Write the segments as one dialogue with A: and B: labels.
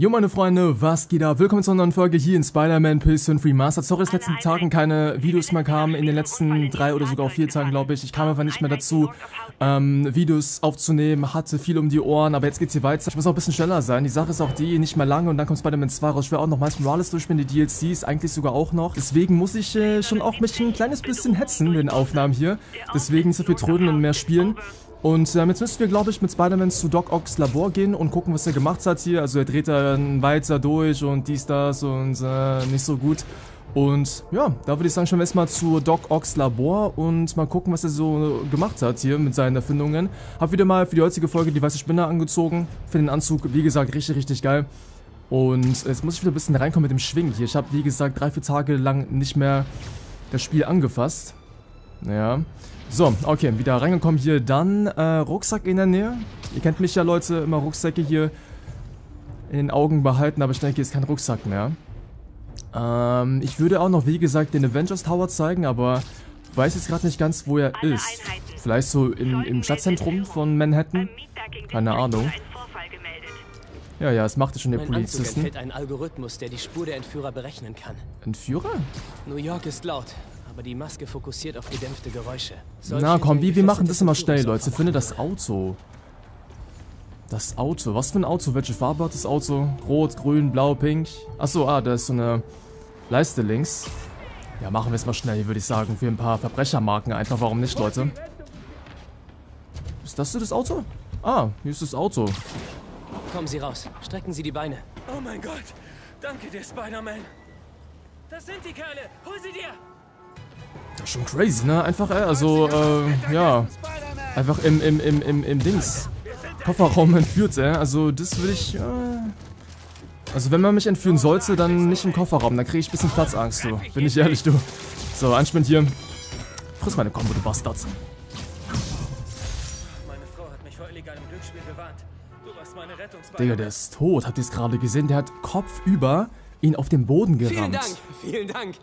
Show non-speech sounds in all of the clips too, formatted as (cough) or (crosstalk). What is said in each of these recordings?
A: Jo meine Freunde, was geht ab? Willkommen zu einer neuen Folge hier in Spider-Man PS5 Remastered. Sorry, dass in den letzten Tagen keine Videos mehr kamen, in den letzten drei oder sogar vier Tagen, glaube ich. Ich kam einfach nicht mehr dazu, ähm, Videos aufzunehmen, hatte viel um die Ohren, aber jetzt geht's hier weiter. Ich muss auch ein bisschen schneller sein. Die Sache ist auch die, nicht mehr lange und dann kommt Spider-Man 2 raus. Ich will auch noch Miles Morales durchspielen, die DLCs eigentlich sogar auch noch. Deswegen muss ich äh, schon auch mich ein kleines bisschen hetzen mit den Aufnahmen hier. Deswegen so viel trödeln und mehr spielen. Und ähm, jetzt müssen wir, glaube ich, mit Spider-Man zu Doc Ocks Labor gehen und gucken, was er gemacht hat hier. Also er dreht dann weiter durch und dies, das und äh, nicht so gut. Und ja, da würde ich sagen, schauen wir erstmal zu Doc Ocks Labor und mal gucken, was er so gemacht hat hier mit seinen Erfindungen. Hab wieder mal für die heutige Folge die weiße Spinne angezogen. Finde den Anzug, wie gesagt, richtig, richtig geil. Und jetzt muss ich wieder ein bisschen reinkommen mit dem Schwingen hier. Ich habe, wie gesagt, drei, vier Tage lang nicht mehr das Spiel angefasst. Ja. So, okay, wieder reingekommen hier. Dann äh, Rucksack in der Nähe. Ihr kennt mich ja, Leute, immer Rucksäcke hier in den Augen behalten, aber ich denke, hier ist kein Rucksack mehr. Ähm, ich würde auch noch, wie gesagt, den Avengers Tower zeigen, aber weiß jetzt gerade nicht ganz, wo er ist. Vielleicht so in, im Stadtzentrum von Manhattan? Keine Ahnung. Ja, ja, es machte schon der Polizisten.
B: ein Algorithmus, der die Spur der Entführer berechnen kann.
A: Entführer?
B: New York ist laut, aber die Maske fokussiert auf gedämpfte Geräusche.
A: Solche Na komm, wie, wir machen das immer schnell, Leute. Finde das Auto. Das Auto. Was für ein Auto? Welche Farbe hat das Auto? Rot, grün, blau, pink? Achso, ah, da ist so eine Leiste links. Ja, machen wir es mal schnell, würde ich sagen. Für ein paar Verbrechermarken einfach. Warum nicht, Leute? Ist das so das Auto? Ah, hier ist das Auto.
B: Kommen Sie raus. Strecken Sie die Beine.
C: Oh mein Gott. Danke dir, Spider-Man. Das sind die Kerle. Hol sie dir.
A: Das ist schon crazy, ne? Einfach, äh, also, äh, ja. Einfach im, im, im, im, im Dings. Kofferraum entführt, äh. Also, das würde ich, äh, Also, wenn man mich entführen sollte, dann nicht im Kofferraum. Da kriege ich ein bisschen Platzangst, du. Bin ich ehrlich, du. So, Anspind hier. Friss meine Kombo, du Bastard. Digga, der ist tot. Habt ihr es gerade gesehen? Der hat kopfüber ihn auf den Boden gerammt.
B: Vielen Dank, vielen Dank.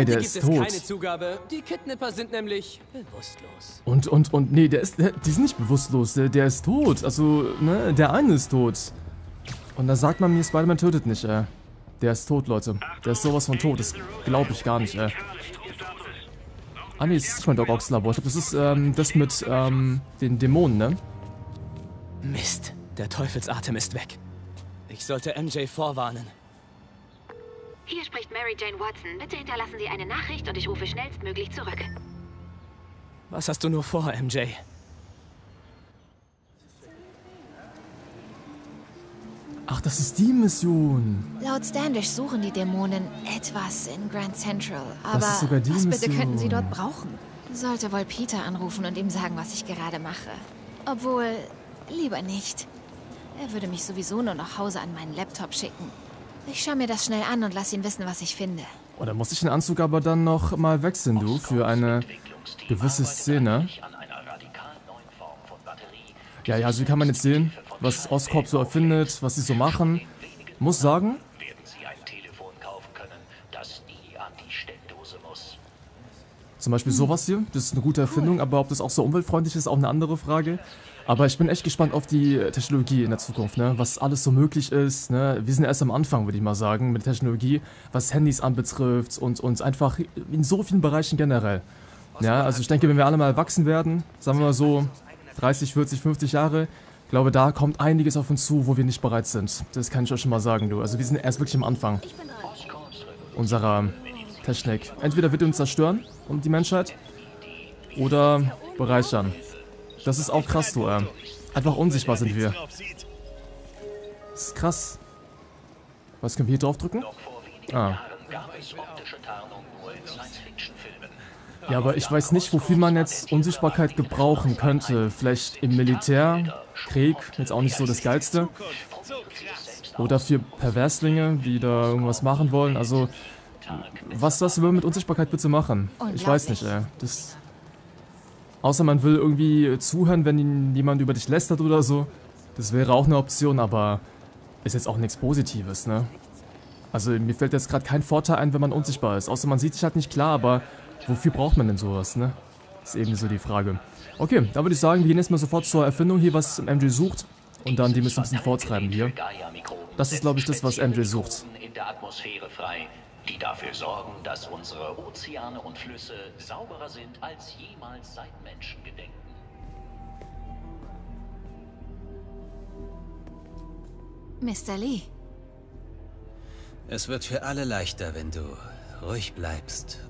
A: Digga, der ist
B: gibt es
A: tot.
B: keine Zugabe. Die Kidnapper sind nämlich bewusstlos.
A: Und, und, und, nee, der ist, der, die sind nicht bewusstlos, der, der ist tot. Also, ne, der eine ist tot. Und da sagt man mir, Spider-Man tötet nicht, äh. Der ist tot, Leute. Der ist sowas von tot, das glaube ich gar nicht, äh. Ah, nee, das ist nicht mein Doc Ox Labor. Ich glaube, das ist, ähm, das mit, ähm, den Dämonen, ne?
B: Mist, der Teufelsatem ist weg. Ich sollte MJ vorwarnen.
D: Hier spricht Mary Jane Watson. Bitte hinterlassen Sie eine Nachricht und ich rufe schnellstmöglich zurück.
B: Was hast du nur vor, MJ?
A: Ach, das ist die Mission.
E: Laut Standish suchen die Dämonen etwas in Grand Central. Aber
A: ist sogar die
E: was bitte
A: Mission.
E: könnten sie dort brauchen? Sollte wohl Peter anrufen und ihm sagen, was ich gerade mache. Obwohl, lieber nicht. Er würde mich sowieso nur nach Hause an meinen Laptop schicken. Ich schaue mir das schnell an und lass ihn wissen, was ich finde.
A: Oh, da muss ich den Anzug aber dann noch mal wechseln, du, für eine gewisse Szene. Ja, ja, also wie kann man jetzt sehen, was Oscorp so erfindet, was sie so machen. Muss sagen. Zum Beispiel sowas hier, das ist eine gute Erfindung, aber ob das auch so umweltfreundlich ist, auch eine andere Frage. Aber ich bin echt gespannt auf die Technologie in der Zukunft, ne? was alles so möglich ist. Ne? Wir sind erst am Anfang, würde ich mal sagen, mit der Technologie, was Handys anbetrifft und, und einfach in so vielen Bereichen generell. Ja, also ich denke, wenn wir alle mal erwachsen werden, sagen wir mal so 30, 40, 50 Jahre, glaube da kommt einiges auf uns zu, wo wir nicht bereit sind. Das kann ich euch schon mal sagen, du. Also wir sind erst wirklich am Anfang unserer Technik. Entweder wird uns zerstören und die Menschheit oder bereichern. Das ist auch krass, du. Äh. Einfach unsichtbar sind wir. Das ist krass. Was können wir hier draufdrücken? Ah. Ja, aber ich weiß nicht, wofür man jetzt Unsichtbarkeit gebrauchen könnte. Vielleicht im Militär, Krieg, jetzt auch nicht so das Geilste. Oder für Perverslinge, die da irgendwas machen wollen. Also, was das will mit Unsichtbarkeit bitte machen? Ich weiß nicht, ey. Das... Außer man will irgendwie zuhören, wenn jemand über dich lästert oder so. Das wäre auch eine Option, aber ist jetzt auch nichts Positives, ne? Also mir fällt jetzt gerade kein Vorteil ein, wenn man unsichtbar ist. Außer man sieht sich halt nicht klar, aber wofür braucht man denn sowas, ne? Ist eben so die Frage. Okay, dann würde ich sagen, wir gehen jetzt mal sofort zur Erfindung hier, was MJ sucht. Und dann die müssen ein bisschen vortreiben hier. Das ist, glaube ich, das, was MJ sucht.
F: In der Atmosphäre frei, die dafür sorgen, dass unsere Ozeane und Flüsse sauberer sind als jemals seit Menschengedenken.
E: Mr. Lee,
G: Es wird für alle leichter, wenn du ruhig bleibst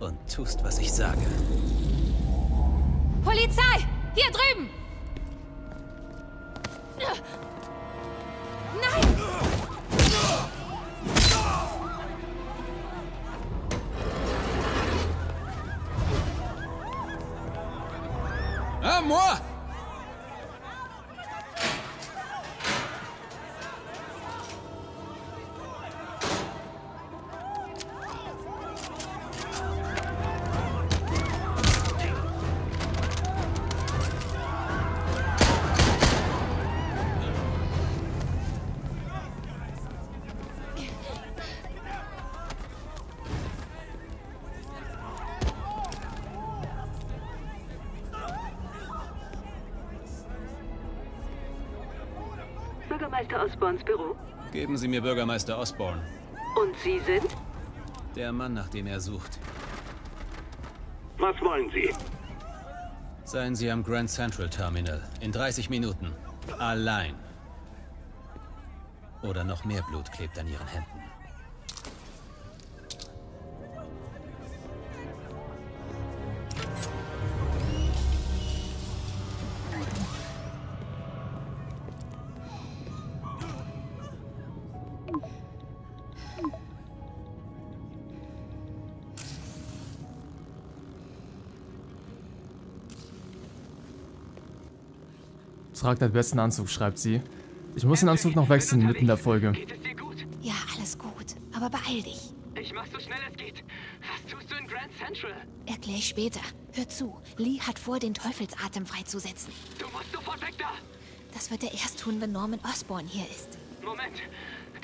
G: und tust, was ich sage.
E: Polizei! Hier drüben!
H: Bürgermeister Osborns Büro.
G: Geben Sie mir Bürgermeister Osborne.
H: Und Sie sind?
G: Der Mann, nach dem er sucht.
I: Was wollen Sie?
G: Seien Sie am Grand Central Terminal. In 30 Minuten. Allein. Oder noch mehr Blut klebt an Ihren Händen.
A: Trag deinen besten Anzug, schreibt sie. Ich muss den Anzug noch wechseln mitten in der Folge.
C: Geht es dir gut?
E: Ja, alles gut. Aber beeil dich.
C: Ich mach so schnell es geht. Was tust du in Grand Central?
E: Erklär ich später. Hör zu. Lee hat vor, den Teufelsatem freizusetzen.
C: Du musst sofort weg da!
E: Das wird er erst tun, wenn Norman Osborn hier ist.
C: Moment.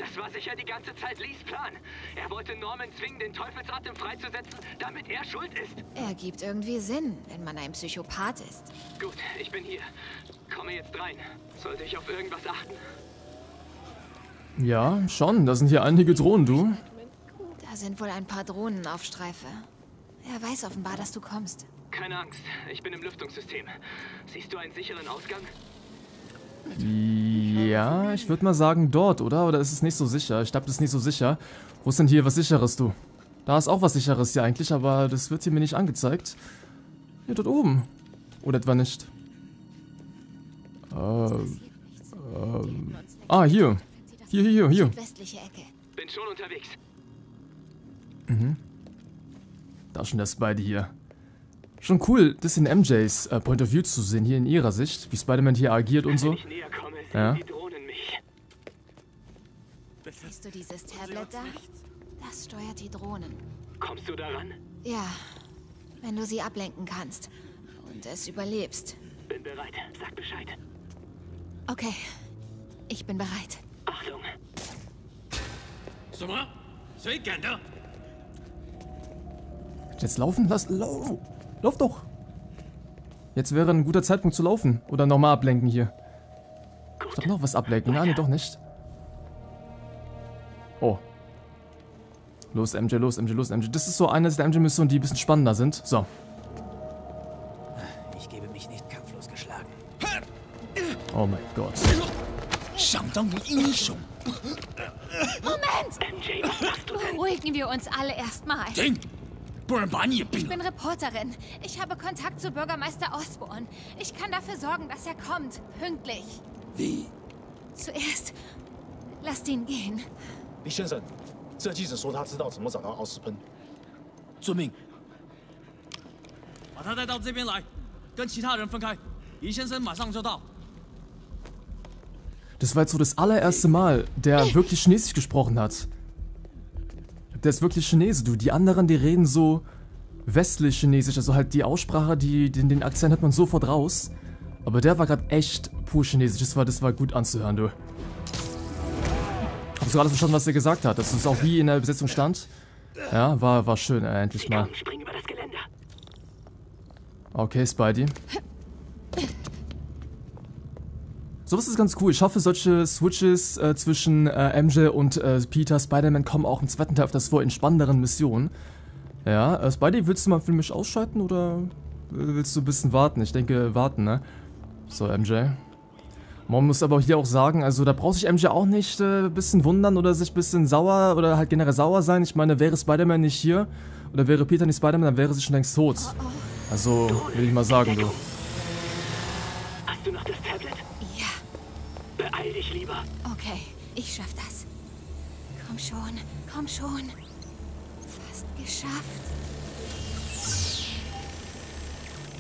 C: Das war sicher die ganze Zeit Lees Plan. Er wollte Norman zwingen, den Teufelsatem freizusetzen, damit er schuld ist.
E: Ergibt irgendwie Sinn, wenn man ein Psychopath ist.
C: Gut, ich bin hier. Komme jetzt rein. Sollte ich auf irgendwas achten?
A: Ja, schon. Da sind hier einige Drohnen, du.
E: Da sind wohl ein paar Drohnen auf Streife. Er weiß offenbar, dass du kommst.
C: Keine Angst, ich bin im Lüftungssystem. Siehst du einen sicheren Ausgang?
A: Ja, ich würde mal sagen dort, oder? Oder ist es nicht so sicher? Ich glaube, das ist nicht so sicher. Wo ist denn hier was Sicheres, du? Da ist auch was Sicheres hier eigentlich, aber das wird hier mir nicht angezeigt. Hier, dort oben. Oder etwa nicht. Äh, ähm. Ah, hier. Hier, hier, hier, hier.
C: Bin schon unterwegs.
A: Da ist schon der Spidey hier. Schon cool, das in MJs äh, Point of View zu sehen, hier in ihrer Sicht, wie Spider-Man hier agiert und so. Ja.
E: Siehst du dieses Tablet da? Das steuert die Drohnen.
C: Kommst du daran?
E: Ja, wenn du sie ablenken kannst und es überlebst.
C: Bin bereit. Sag Bescheid.
E: Okay, ich bin bereit.
C: Achtung!
I: Summer,
A: Jetzt laufen lassen. lau. Lauf doch. Jetzt wäre ein guter Zeitpunkt zu laufen. Oder nochmal ablenken hier. Ich darf noch was ablenken. Ah, Nein, doch nicht. Oh. Los, MJ, los, MJ, los, MJ. Das ist so eine der MJ-Missionen, die ein bisschen spannender sind. So.
G: Ich gebe mich nicht kampflos geschlagen.
A: Oh mein Gott.
I: Moment!
C: MJ, was machst du denn?
E: Beruhigen wir uns alle erstmal.
I: Ding! 不然把你也毙
E: Ich
I: 了。
E: bin Reporterin. Ich habe Kontakt zu Bürgermeister Osborn. Ich kann dafür sorgen, dass er kommt. Pünktlich.
I: 李
E: Zuerst, lasst ihn gehen.
J: 李先生，这记者说他知道怎么找到奥斯喷。
I: 遵命。把他带到这边来，跟其他人分开。李先生马上就到。
A: Das war jetzt so das allererste Mal, der (laughs) wirklich Chinesisch gesprochen hat. Der ist wirklich Chinese, du. Die anderen, die reden so westlich Chinesisch, also halt die Aussprache, die, den, den Akzent hat man sofort raus. Aber der war gerade echt pur Chinesisch. Das war, das war gut anzuhören, du. Hab sogar alles verstanden, was er gesagt hat. Das ist auch wie in der Übersetzung stand. Ja, war, war schön, äh, endlich mal. Okay, Spidey. Sowas ist ganz cool. Ich hoffe, solche Switches äh, zwischen äh, MJ und äh, Peter Spider-Man kommen auch im zweiten Teil öfters vor in spannenderen Missionen. Ja, äh, Spidey, willst du mal für mich ausschalten oder willst du ein bisschen warten? Ich denke, warten, ne? So, MJ. Man muss aber hier auch sagen, also da braucht sich MJ auch nicht ein äh, bisschen wundern oder sich ein bisschen sauer oder halt generell sauer sein. Ich meine, wäre Spider-Man nicht hier oder wäre Peter nicht Spider-Man, dann wäre sie schon längst tot. Also, will ich mal sagen, du.
E: Ich schaff das. Komm schon, komm schon. Fast geschafft.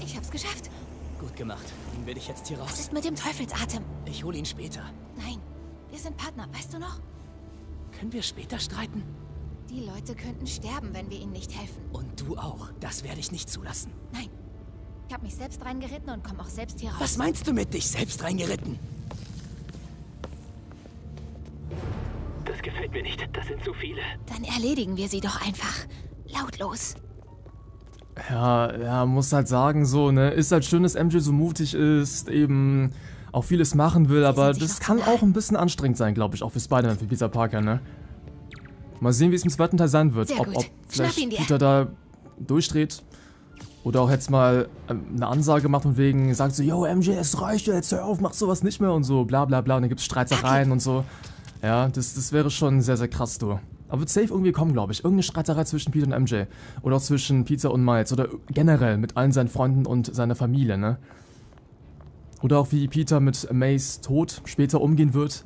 E: Ich hab's geschafft.
B: Gut gemacht. Ihn werde ich jetzt hier raus.
E: Was ist mit dem Teufelsatem?
B: Ich hole ihn später.
E: Nein, wir sind Partner, weißt du noch?
B: Können wir später streiten?
E: Die Leute könnten sterben, wenn wir ihnen nicht helfen.
B: Und du auch. Das werde ich nicht zulassen.
E: Nein. Ich habe mich selbst reingeritten und komme auch selbst hier raus.
B: Was meinst du mit dich selbst reingeritten?
C: Gefällt mir nicht. Das sind zu viele.
E: Dann erledigen wir sie doch einfach. Lautlos.
A: Ja, ja, muss halt sagen, so, ne, ist halt schön, dass MJ so mutig ist, eben auch vieles machen will, aber das kann auch ein bisschen anstrengend sein, glaube ich, auch für Spider-Man, für Peter Parker, ne? Mal sehen, wie es im zweiten Teil sein wird. Ob, ob vielleicht Peter da durchdreht. Oder auch jetzt mal ähm, eine Ansage macht und wegen, sagt so, yo, MJ, es reicht jetzt, hör auf, mach sowas nicht mehr und so, bla bla bla. Und dann gibt es Streitereien und so. Ja, das, das wäre schon sehr, sehr krass, du. Aber wird safe irgendwie kommen, glaube ich. Irgendeine Streiterei zwischen Peter und MJ. Oder auch zwischen Peter und Miles. Oder generell mit allen seinen Freunden und seiner Familie, ne? Oder auch wie Peter mit Mays Tod später umgehen wird.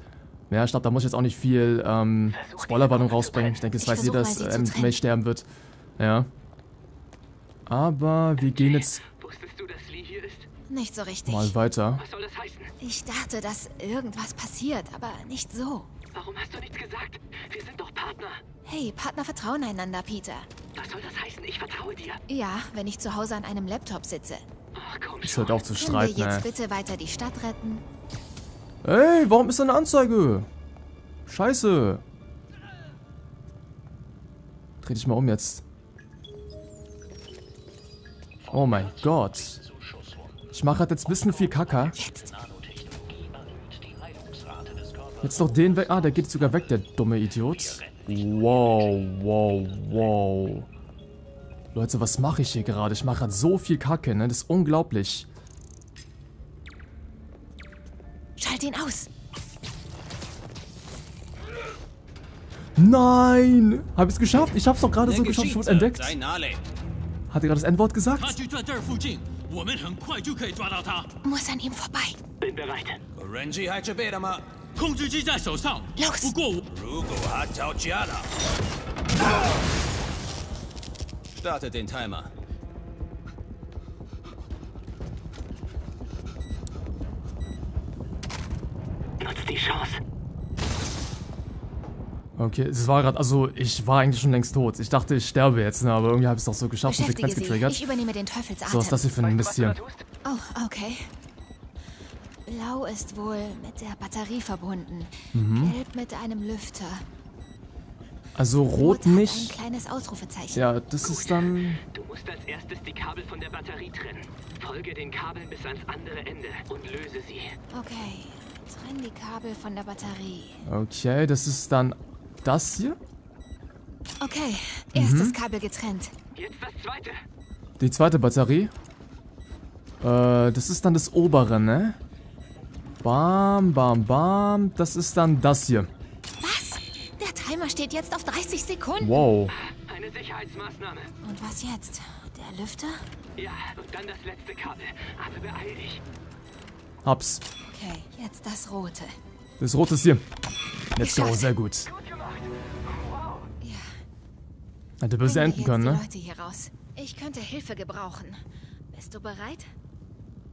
A: Ja, ich glaube, da muss ich jetzt auch nicht viel ähm, Spoilerwarnung rausbringen. Ich denke, es weiß jeder, dass ähm, May sterben wird. Ja. Aber wir gehen jetzt
C: Wusstest du, dass Lee hier ist?
E: Nicht so richtig.
A: mal weiter.
C: Was soll das heißen?
E: Ich dachte, dass irgendwas passiert, aber nicht so.
C: Warum hast du nichts gesagt? Wir sind doch Partner.
E: Hey, Partner vertrauen einander, Peter.
C: Was soll das heißen? Ich vertraue dir.
E: Ja, wenn ich zu Hause an einem Laptop sitze.
C: Ach, komm
A: Ist
C: schon.
A: halt auch zu
E: Können
A: streiten,
E: wir jetzt
A: ey.
E: bitte weiter die Stadt retten?
A: Ey, warum ist da eine Anzeige? Scheiße. Dreh dich mal um jetzt. Oh mein Gott. Ich mache halt jetzt ein bisschen viel Kacker. Jetzt Jetzt noch den weg. Ah, der geht sogar weg, der dumme Idiot. Wow, wow, wow. Leute, was mache ich hier gerade? Ich mache gerade so viel Kacke, ne? Das ist unglaublich.
E: Schalt ihn aus.
A: Nein! Habe ich es geschafft? Ich habe es doch gerade so geschafft. Ich wurde entdeckt. Hat er gerade das Endwort gesagt?
E: Muss an ihm vorbei.
C: Bin bereit.
G: Renji 还准备了吗？
I: 控制机在手上，
E: Los
I: 不过我
G: 如果他交家了，starte den Timer。
C: Nutz die Chance.
A: Okay, es war gerade, also ich war eigentlich schon längst tot. Ich dachte, ich sterbe jetzt, ne, aber irgendwie habe ich es doch so geschafft und
E: Beschäftige
A: Sequenz
E: sie. Ich
A: getriggert.
E: übernehme den Teufelsatem.
A: So, was ist das hier für ein Mist hier?
E: Oh, okay. Blau ist wohl mit der Batterie verbunden.
A: Mhm.
E: Gelb mit einem Lüfter.
A: Also rot
E: hat
A: nicht.
E: ein kleines Ausrufezeichen.
A: Ja, das ist dann...
C: Du musst als erstes die Kabel von der Batterie trennen. Folge den Kabeln bis ans andere Ende und löse sie.
E: Okay, trenn die Kabel von der Batterie.
A: Okay, das ist dann das hier.
E: Okay,
A: Mhm.
E: erstes Kabel getrennt.
C: Jetzt das zweite.
A: Die zweite Batterie. Äh, das ist dann das obere, ne? Bam, bam, bam. Das ist dann das hier.
E: Was? Der Timer steht jetzt auf 30 Sekunden.
A: Wow.
C: Eine Sicherheitsmaßnahme.
E: Und was jetzt? Der Lüfter?
C: Ja, und dann das letzte Kabel. Aber beeil dich.
A: Hab's.
E: Okay, jetzt das rote.
A: Das rote ist hier. Let's go, sehr gut.
C: Gut gemacht. Wow.
E: Ja,
A: Hätte
E: wir
A: enden können, ne?
E: Leute hier raus. Ich könnte Hilfe gebrauchen. Bist du bereit?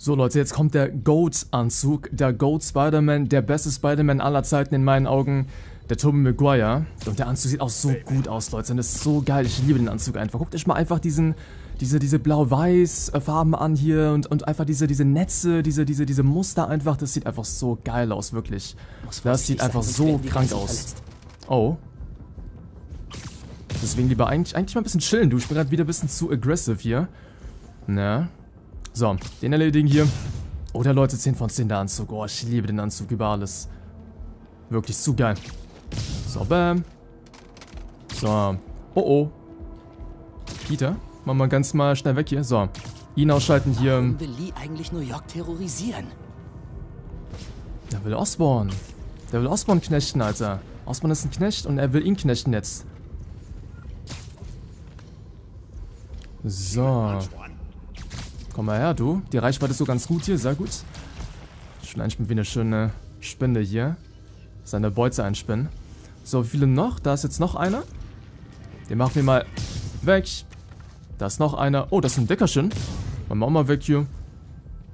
A: So Leute, jetzt kommt der Goat-Anzug. Der Goat Spider-Man, der beste Spider-Man aller Zeiten in meinen Augen. Der Tobey Maguire. Und der Anzug sieht auch so gut aus, Leute. Und das ist so geil. Ich liebe den Anzug einfach. Guckt euch mal einfach diesen, diese, diese blau-weiß äh, Farben an hier und, und einfach diese, diese Netze, diese, diese, diese Muster einfach. Das sieht einfach so geil aus, wirklich. Das sieht einfach so krank aus. Oh. Deswegen lieber eigentlich, eigentlich mal ein bisschen chillen, du. Ich bin gerade wieder ein bisschen zu aggressive hier. Na. So, den erledigen hier. Oh, der Leute 10 von 10 der Anzug. Oh, ich liebe den Anzug über alles. Wirklich zu geil. So, bam. So. Oh, oh. Peter, mach mal ganz mal schnell weg hier. So. Ihn ausschalten hier.
B: Warum will Lee eigentlich New York terrorisieren?
A: Der will Osborn. Der will Osborn knechten, Alter. Osborn ist ein Knecht und er will ihn knechten jetzt. So. Komm mal her, du. Die Reichweite ist so ganz gut hier, sehr gut. Schon einspinnen wie eine schöne Spinde hier. Seine Beute einspinnen. So, wie viele noch? Da ist jetzt noch einer. Den machen wir mal weg. Da ist noch einer. Oh, das ist ein Dickerchen. Machen wir auch mal weg hier.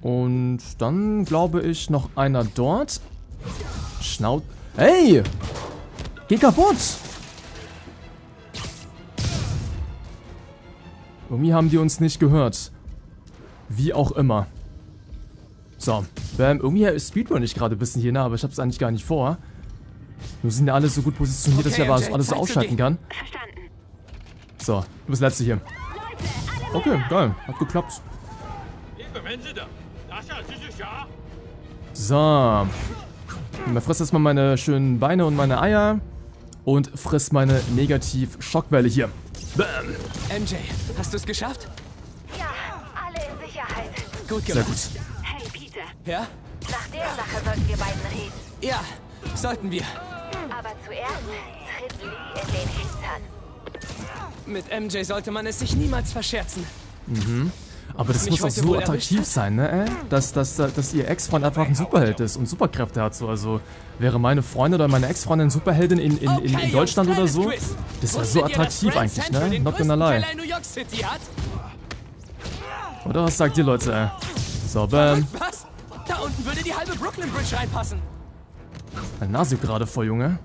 A: Und dann glaube ich noch einer dort. Schnaut. Hey! Geh kaputt! Irgendwie haben die uns nicht gehört. Wie auch immer. So. Bam. Irgendwie speedrun ich gerade ein bisschen hier nah, aber ich habe es eigentlich gar nicht vor. Nur sind ja alle so gut positioniert, okay, dass ich aber alles so ausschalten kann. So, du bist letzte hier. Okay, geil. Hat geklappt. So. Man frisst erstmal meine schönen Beine und meine Eier. Und frisst meine Negativ-Schockwelle hier.
B: Bam. MJ, hast du es geschafft? Gut gemacht.
A: Sehr gut.
D: Hey, Peter.
B: Ja?
D: Nach der Sache sollten wir beiden reden.
B: Ja, sollten wir.
D: Aber zuerst tritt Lee in den Hintern.
B: Mit MJ sollte man es sich niemals verscherzen.
A: Mhm. Aber das muss auch so attraktiv sein, ne, ey? Dass, dass, dass ihr Ex-Freund einfach ein Superheld ist und Superkräfte hat. So. Also wäre meine Freundin oder meine Ex-Freundin Superheldin in, in, in, in Deutschland oder so, das wäre so attraktiv eigentlich, ne? Not gonna lie. Oder was sagt ihr, Leute, ey? So, bam.
B: Was? Da unten würde die halbe Brooklyn Bridge reinpassen.
A: Meine Nase gerade voll, Junge.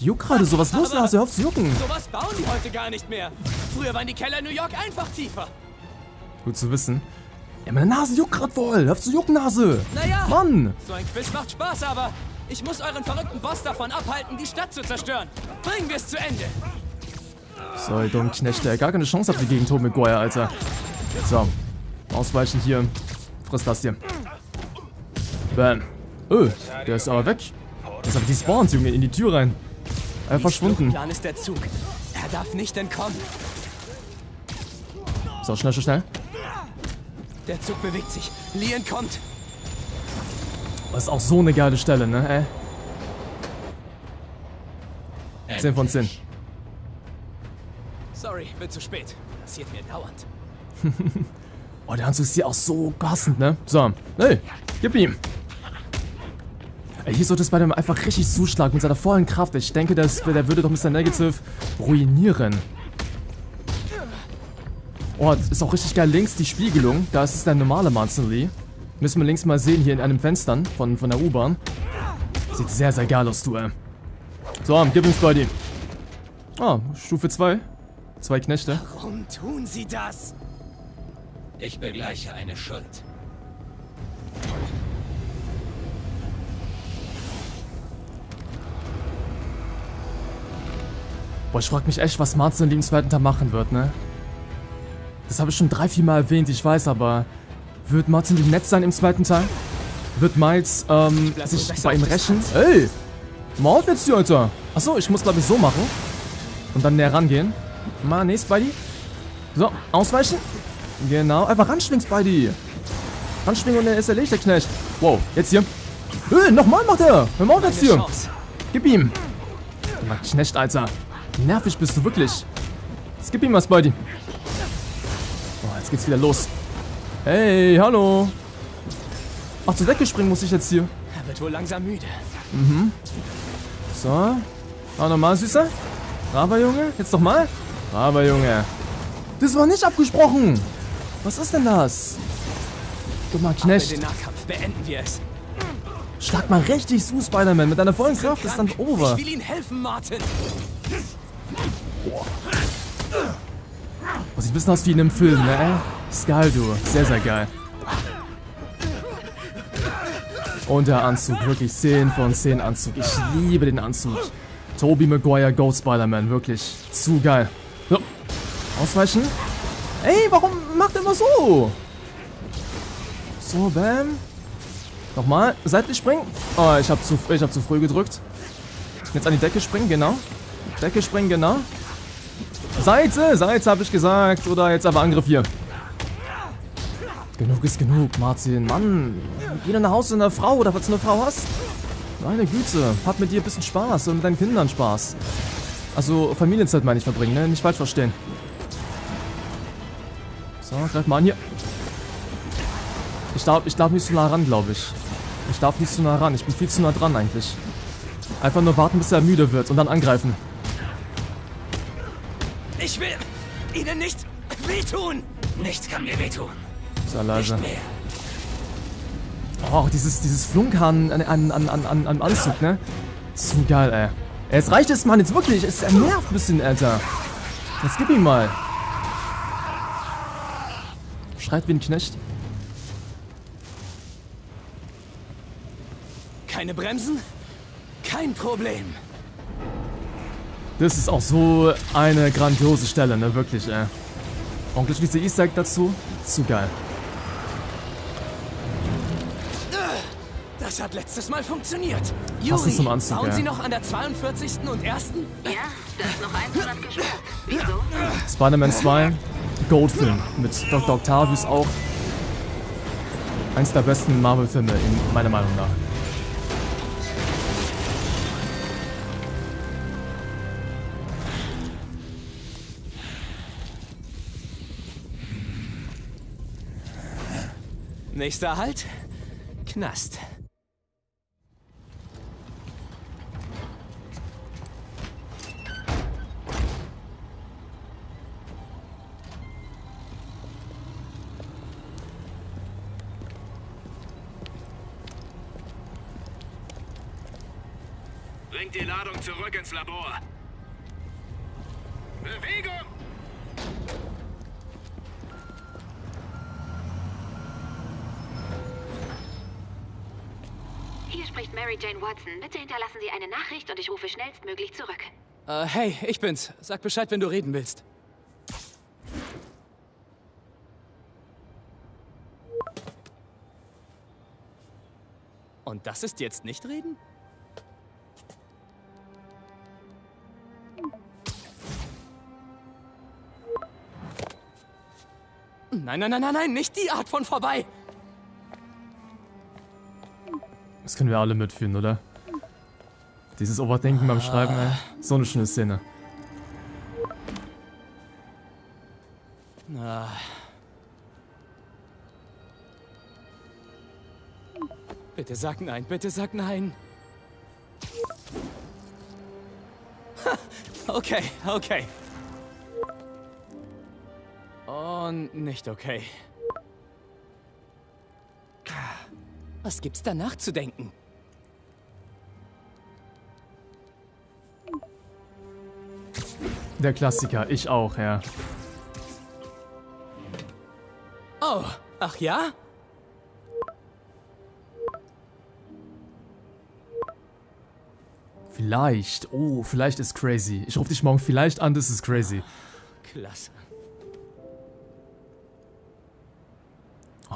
A: Die juckt gerade so. Was los, Nase? Hör auf zu jucken.
B: Sowas bauen die heute gar nicht mehr. Früher waren die Keller in New York einfach tiefer.
A: Gut zu wissen. Ja, meine Nase juckt gerade voll. Hör auf zu jucken, Nase.
B: Naja.
A: Mann.
B: So ein Quiz macht Spaß, aber ich muss euren verrückten Boss davon abhalten, die Stadt zu zerstören. Bringen wir es zu Ende.
A: So, ihr dummen Knechte. Gar keine Chance habt ihr gegen Tobey Maguire, Alter. So. Ausweichen hier. Friss das hier. Bam. Oh, der ist aber weg. Das ist aber die Spawns, Junge, in die Tür rein. Er verschwunden.
B: Plan ist der Zug. Er darf nicht entkommen.
A: So, schnell, schnell, schnell.
B: Der Zug bewegt sich. Lee entkommt.
A: Das ist auch so eine geile Stelle, ne? Ey. 10 von 10.
B: Sorry, bin zu spät. Passiert mir dauernd. (laughs)
A: oh, der Anzug ist hier auch so passend, ne? So, hey, gib ihm. Ey, hier sollte Spider-Man einfach richtig zuschlagen mit seiner vollen Kraft. Ich denke, dass, der würde doch Mr. Negative ruinieren. Oh, das ist auch richtig geil links die Spiegelung. Da ist es der normale Manson Lee. Müssen wir links mal sehen, hier in einem Fenstern von, von der U-Bahn. Sieht sehr, sehr geil aus, du, ey. So, gib ihm Spidey. Ah, Stufe 2. Zwei Knechte.
B: Warum tun sie das?
F: Ich begleiche eine Schuld.
A: Boah, ich frag mich echt, was Martin in zweiten Teil machen wird, ne? Das habe ich schon drei, vier Mal erwähnt, ich weiß, aber... Wird Martin lieb nett sein im zweiten Teil? Wird Miles, ähm, sich bei ihm rächen? Ey! Mal jetzt hier, Alter! Achso, ich muss, glaube ich, so machen. Und dann näher rangehen. Mal, nee, Spidey. So, ausweichen. Genau, einfach ranschwingen, Spidey. Ranschwingen und er ist erledigt, der Knecht. Wow, jetzt hier. Hey, nochmal macht er. Hör mal auf jetzt hier. Gib ihm. Mal Knecht, Alter. Nervig bist du wirklich. Jetzt gib ihm was, Spidey. Oh, jetzt geht's wieder los. Hey, hallo. Ach, zur Decke springen muss ich jetzt hier.
B: Er wird wohl langsam müde.
A: Mhm. So. Ah, nochmal, Süßer. Braver Junge. Jetzt nochmal. Braver Junge. Das war nicht abgesprochen. Was ist denn das? Dummer Knecht.
B: Den Nahkampf beenden wir es.
A: Schlag mal richtig zu, Spider-Man. Mit deiner vollen Kraft ist dann over.
B: Ich will Ihnen helfen, Martin.
A: Oh, sieht ein bisschen aus wie in einem Film, ne? Skull, du. Sehr, sehr geil. Und der Anzug, wirklich 10 von 10 Anzug. Ich liebe den Anzug. Tobey Maguire Ghost Spider-Man, wirklich zu geil. Ausweichen. Ey, warum macht er immer so? So, bam. Nochmal, seitlich springen. Oh, ich habe zu, hab zu früh gedrückt. Jetzt an die Decke springen, genau. Decke springen, genau. Seite, Seite habe ich gesagt. Oder jetzt aber Angriff hier. Genug ist genug, Martin. Mann, geh nach Hause eine Frau oder falls du eine Frau hast. Meine Güte, hab mit dir ein bisschen Spaß und mit deinen Kindern Spaß. Also Familienzeit meine ich verbringen, ne? Nicht falsch verstehen. So, greif mal an hier. Ich darf, ich darf nicht zu nah ran, glaube ich. Ich darf nicht zu nah ran. Ich bin viel zu nah dran eigentlich. Einfach nur warten, bis er müde wird und dann angreifen.
B: Ich will Ihnen nicht wehtun. Nichts kann mir wehtun.
A: Sehr leise. Oh, dieses, dieses Flunkern an, an, an, an, an Anzug, ne? Zu geil, ey. Jetzt reicht es, Mann, jetzt wirklich. Es nervt ein bisschen, Alter. Jetzt gib ihn mal. Schreit wie ein Knecht.
B: Keine Bremsen? Kein Problem.
A: Das ist auch so eine grandiose Stelle, ne? Wirklich, ey. Und gleich diese Easter Egg dazu. Zu geil.
B: Das hat letztes Mal funktioniert. Juri,
A: zum Anzug,
B: bauen
A: ja.
B: Sie noch an der 42. und 1.?
H: Ja, da ist noch eins gesperrt. Wieso?
A: Spider-Man 2. Goldfilm. Mit Dr. Octavius auch. Eins der besten Marvel-Filme, in meiner Meinung nach.
B: Nächster Halt? Knast.
C: Bringt die Ladung zurück ins Labor. Bewegung!
D: Hier spricht Mary Jane Watson. Bitte hinterlassen Sie eine Nachricht und ich rufe schnellstmöglich zurück.
B: Äh, hey, ich bin's. Sag Bescheid, wenn du reden willst. Und das ist jetzt nicht reden? Nein, nein, nein, nein, nein, nicht die Art von vorbei.
A: Das können wir alle mitfühlen, oder? Dieses Overdenken beim Schreiben, ey. So eine schöne Szene.
B: Ah. Bitte sag nein, bitte sag nein. Ha, okay, okay. Und nicht okay. Was gibt's da nachzudenken?
A: Der Klassiker, ich auch, ja.
B: Oh, ach ja?
A: Vielleicht. Oh, vielleicht ist crazy. Ich rufe dich morgen vielleicht an, das ist crazy.
B: Klasse.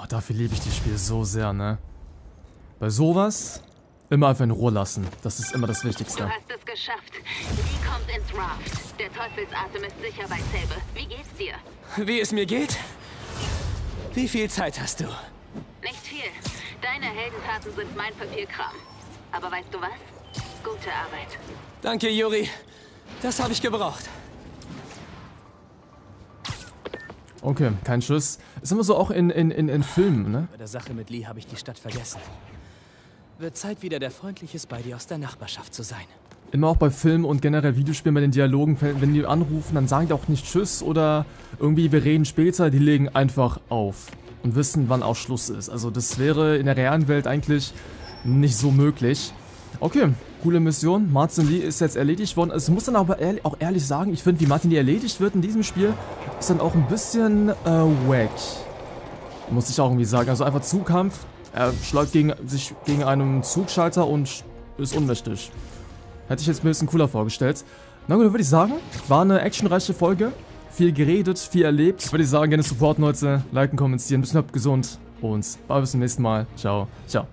A: Oh, dafür liebe ich das Spiel so sehr, ne? Bei sowas immer einfach in Ruhe lassen. Das ist immer das
H: Du
A: Wichtigste.
H: hast es geschafft. Die kommt ins Raft. Der Teufelsatem ist sicher bei Selbe. Wie geht's dir?
B: Wie es mir geht? Wie viel Zeit hast du?
H: Nicht viel. Deine Heldentaten sind mein Papierkram. Aber weißt du was? Gute Arbeit.
B: Danke, Juri. Das habe ich gebraucht.
A: Okay, kein Schuss. Ist immer so auch in, in, in, in Filmen, ne?
B: Bei der Sache mit Lee habe ich die Stadt vergessen. Wird Zeit, wieder der Freundliche Spidey aus der Nachbarschaft zu sein.
A: Immer auch bei Filmen und generell Videospielen bei den Dialogen, wenn die anrufen, dann sagen die auch nicht Tschüss oder irgendwie wir reden später, die legen einfach auf und wissen, wann auch Schluss ist. Also das wäre in der realen Welt eigentlich nicht so möglich. Okay, coole Mission. Martin Lee ist jetzt erledigt worden. Also muss dann aber ehrlich, auch ehrlich sagen, ich finde, wie Martin Lee erledigt wird in diesem Spiel, ist dann auch ein bisschen äh, wack. Muss ich auch irgendwie sagen. Also einfach Zugkampf. Er schlägt gegen, sich gegen einen Zugschalter und ist unmächtig. Hätte ich jetzt ein bisschen cooler vorgestellt. Na gut, dann würde ich sagen, war eine actionreiche Folge. Viel geredet, viel erlebt. Würde ich sagen, gerne supporten, Leute. Liken, kommentieren. Bis habt gesund. und bis zum nächsten Mal. Ciao, ciao.